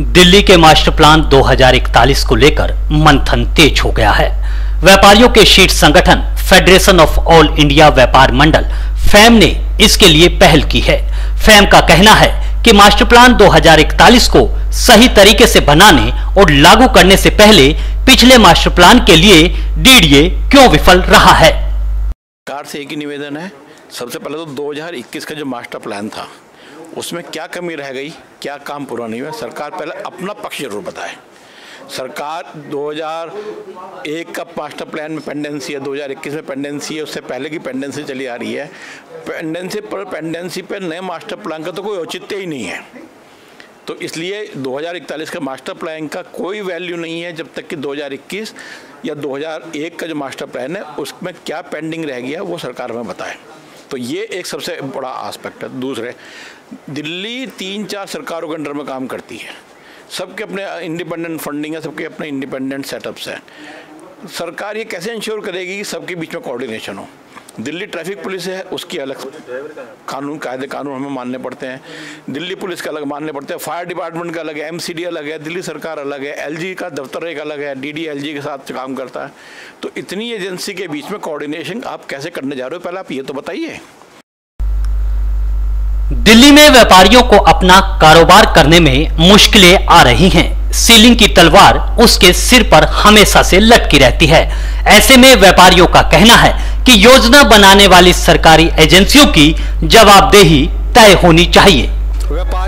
दिल्ली के master plan 2041 को लेकर मंथन तेज हो गया है। व्यापारियों के शीर्ष संगठन फेडरेशन ऑफ़ ऑल इंडिया व्यापार मंडल फैम ने इसके लिए पहल की है। फैम का कहना है कि मास्टर प्लान 2041 को सही तरीके से बनाने और लागू करने से पहले पिछले मास्टर प्लान के लिए डीडीए क्यों विफल रहा है? सरकार से एक ही निवेदन है। सबसे पहले तो 2021 का जो मास्टर प्लान था उसमें क्या कमी रह गई, क्या काम पूरा नहीं हुआ। सरकार पहले अपना पक्ष ज़रूर बताए। सरकार 2001 का मास्टर प्लान में पेंडेंसी है 2021 में पेंडेंसी है, उससे पहले की पेंडेंसी चली आ रही है। पेंडेंसी पर पेंडेंसी पर नए मास्टर प्लान का तो कोई औचित्य ही नहीं है। तो इसलिए 2041 का मास्टर प्लान का कोई वैल्यू नहीं है, जब तक कि 2021 या 2001 का जो मास्टर प्लान है, उसमें क्या पेंडिंग रह गया, वो सरकार में बताए। तो ये एक सबसे बड़ा आस्पेक्ट है। दूसरे, दिल्ली तीन चार सरकारों के अंडर में काम करती है। सबके अपने इंडिपेंडेंट फंडिंग है, सबके अपने इंडिपेंडेंट सेटअप्स हैं। सरकार ये कैसे इंश्योर करेगी कि सबके बीच में कोऑर्डिनेशन हो? दिल्ली ट्रैफ़िक पुलिस है, उसकी अलग कानून, कायदे, कानून हमें मानने पड़ते हैं। दिल्ली पुलिस का अलग मानने पड़ते हैं। फायर डिपार्टमेंट का अलग है एमसीडी अलग है, दिल्ली सरकार अलग है एलजी का दफ्तर एक अलग है डीडी के साथ काम करता है। तो इतनी एजेंसी के बीच में कोऑर्डिनेशन आप कैसे करने जा रहे हो, पहले आप ये तो बताइए। दिल्ली में व्यापारियों को अपना कारोबार करने में मुश्किलें आ रही हैं। सीलिंग की तलवार उसके सिर पर हमेशा से लटकी रहती है। ऐसे में व्यापारियों का कहना है कि योजना बनाने वाली सरकारी एजेंसियों की जवाबदेही तय होनी चाहिए।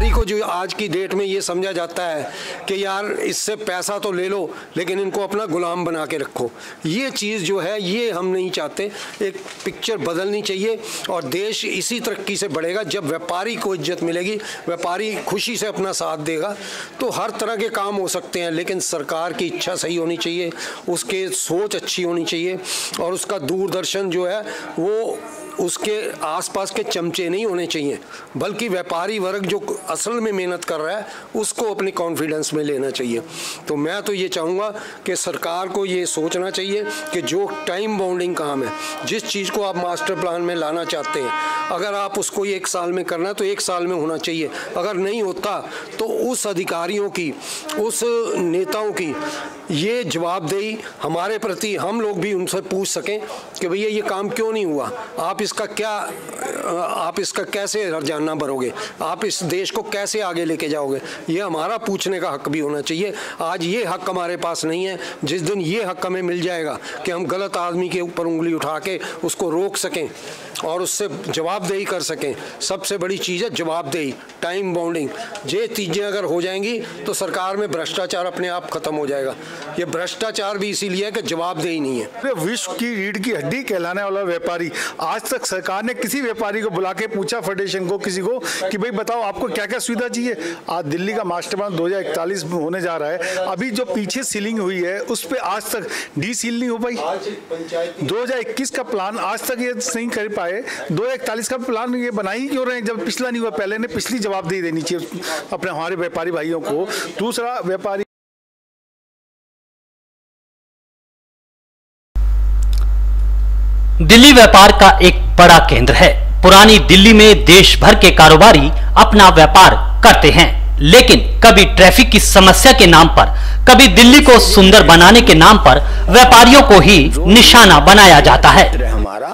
व्यापारी को जो आज की डेट में ये समझा जाता है कि यार इससे पैसा तो ले लो, लेकिन इनको अपना गुलाम बना के रखो। ये चीज़ जो है, ये हम नहीं चाहते। एक पिक्चर बदलनी चाहिए और देश इसी तरक्की से बढ़ेगा। जब व्यापारी को इज़्ज़त मिलेगी, व्यापारी खुशी से अपना साथ देगा तो हर तरह के काम हो सकते हैं, लेकिन सरकार की इच्छा सही होनी चाहिए, उसके सोच अच्छी होनी चाहिए और उसका दूरदर्शन जो है, वो उसके आसपास के चमचे नहीं होने चाहिए, बल्कि व्यापारी वर्ग जो असल में मेहनत कर रहा है, उसको अपने कॉन्फिडेंस में लेना चाहिए। तो मैं तो ये चाहूँगा कि सरकार को ये सोचना चाहिए कि जो टाइम बाउंडिंग काम है, जिस चीज़ को आप मास्टर प्लान में लाना चाहते हैं, अगर आप उसको एक साल में करना है तो एक साल में होना चाहिए। अगर नहीं होता तो उस अधिकारियों की, उस नेताओं की ये जवाबदेही हमारे प्रति हम लोग भी उनसे पूछ सकें कि भैया ये काम क्यों नहीं हुआ? आप इसका क्या, आप इसका कैसे जानना भरोगे? आप इस देश को कैसे आगे लेके जाओगे? ये हमारा पूछने का हक भी होना चाहिए। आज ये हक हमारे पास नहीं है। जिस दिन ये हक हमें मिल जाएगा कि हम गलत आदमी के ऊपर उंगली उठा के उसको रोक सकें और उससे जवाबदेही कर सकें। सबसे बड़ी चीज़ है जवाबदेही टाइम बाउंडिंग ये चीज़ें अगर हो जाएँगी तो सरकार में भ्रष्टाचार अपने आप खत्म हो जाएगा। ये भ्रष्टाचार भी इसीलिए है कि जवाबदेही नहीं है। विश्व की रीढ़ की हड्डी कहलाने वाला व्यापारी आज तक सरकार ने किसी व्यापारी को बुला के पूछा फेडरेशन को किसी को कि भाई बताओ आपको क्या क्या सुविधा चाहिए? आज दिल्ली का मास्टर प्लान दो हज़ार इकतालीस में होने जा रहा है। अभी जो पीछे सीलिंग हुई है उस पर आज तक डी सील नहीं हो पाई। दो हज़ार इक्कीस का प्लान आज तक ये नहीं कर पाए। है। दो इकतालीस का प्लान ये बना ही क्यों रहे हैं? जब पिछला नहीं हुआ पहले ने पिछली जवाब दे देनी चाहिए अपने हमारे व्यापारी भाइयों को। दूसरा व्यापारी दिल्ली व्यापार का एक बड़ा केंद्र है। पुरानी दिल्ली में देश भर के कारोबारी अपना व्यापार करते हैं। लेकिन कभी ट्रैफ़िक की समस्या के नाम पर कभी दिल्ली को सुंदर बनाने के नाम पर व्यापारियों को ही निशाना बनाया जाता है। हमारा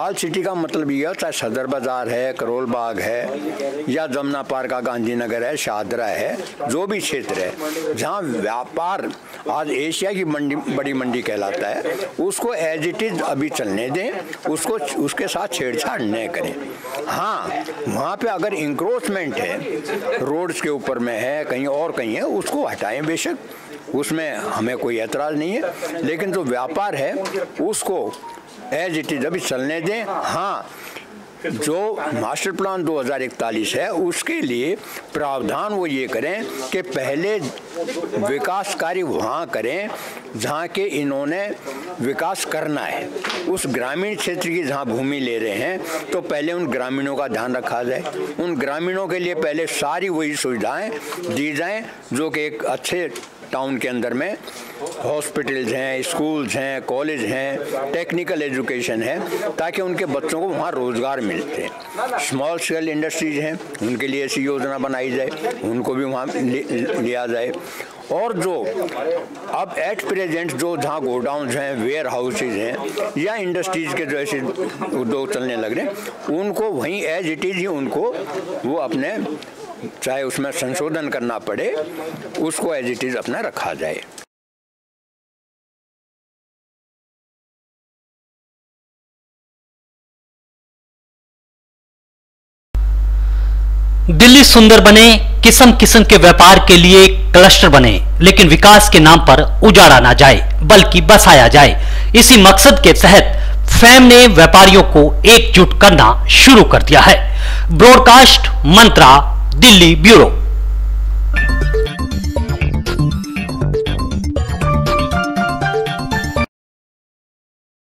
वाल सिटी का मतलब ये होता है सदर बाज़ार है, करोल बाग है, या जमुना पार्क का गांधीनगर है, शाहदरा है, जो भी क्षेत्र है, जहाँ व्यापार आज एशिया की मंडी, बड़ी मंडी कहलाता है, उसको एज इट इज़ अभी चलने दें, उसको, उसके साथ छेड़छाड़ न करें। हाँ वहाँ पे अगर इंक्रोचमेंट है रोड्स के ऊपर में है, कहीं और कहीं है, उसको हटाएँ बेशक, उसमें हमें कोई एतराज़ नहीं है, लेकिन जो व्यापार है, उसको एज इट इज़ अभी चलने दें। हाँ जो मास्टर प्लान 2041 है, उसके लिए प्रावधान वो ये करें कि पहले विकास कार्य वहाँ करें, जहाँ के इन्होंने विकास करना है। उस ग्रामीण क्षेत्र की जहाँ भूमि ले रहे हैं तो पहले उन ग्रामीणों का ध्यान रखा जाए। उन ग्रामीणों के लिए पहले सारी वही सुविधाएँ दी जाएँ, जो कि एक अच्छे टाउन के अंदर में हॉस्पिटल्स हैं स्कूल्स हैं कॉलेज हैं टेक्निकल एजुकेशन है, ताकि उनके बच्चों को वहाँ रोज़गार मिलते। स्मॉल स्केल इंडस्ट्रीज़ हैं, उनके लिए ऐसी योजना बनाई जाए, उनको भी वहाँ लिया जाए। और जो अब एट प्रेजेंट जो जहाँ गोडाउन हैं वेयर हाउसेज हैं, या इंडस्ट्रीज़ के जो ऐसे उद्योग चलने लग रहे हैं, उनको वहीं एज इट इज़ ही उनको वो अपने चाहे उसमें संशोधन करना पड़े, उसको एज इट इज़ अपना रखा जाए। दिल्ली सुंदर बने, किस्म किस्म के व्यापार के लिए क्लस्टर बने, लेकिन विकास के नाम पर उजाड़ा ना जाए, बल्कि बसाया जाए। इसी मकसद के तहत फैम ने व्यापारियों को एकजुट करना शुरू कर दिया है। ब्रॉडकास्ट मंत्रा दिल्ली ब्यूरो